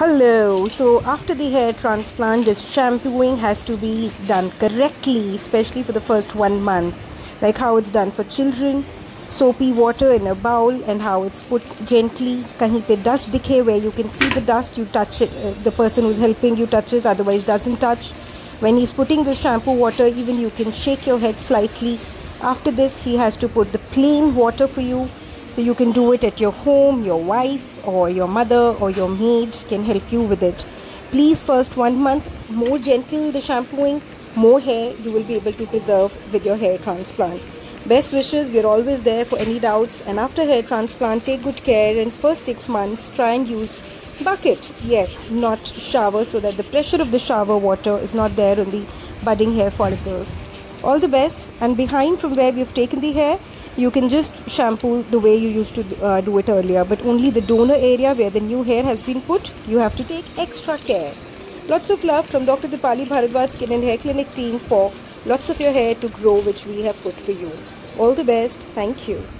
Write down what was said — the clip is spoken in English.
Hello. So after the hair transplant, this shampooing has to be done correctly, especially for the first one month. Like how it's done for children, soapy water in a bowl, and how it's put gently. Kahin pe dust dikhe where you can see the dust, you touch it. Uh, the person who's helping you touches, otherwise doesn't touch. When he's putting the shampoo water, even you can shake your head slightly. After this, he has to put the plain water for you so you can do it at your home, your wife or your mother or your maid can help you with it. Please first one month more gentle the shampooing, more hair you will be able to preserve with your hair transplant. Best wishes, we're always there for any doubts and after hair transplant take good care and first 6 months try and use bucket. Yes, not shower so that the pressure of the shower water is not there on the budding hair follicles. All the best. And behind from where we've taken the hair you can just shampoo the way you used to uh, do it earlier. But only the donor area where the new hair has been put you have to take extra care. Lots of love from dr Deepali Bhardwaj skin and hair clinic team for lots of your hair to grow which we have put for you. All the best. Thank you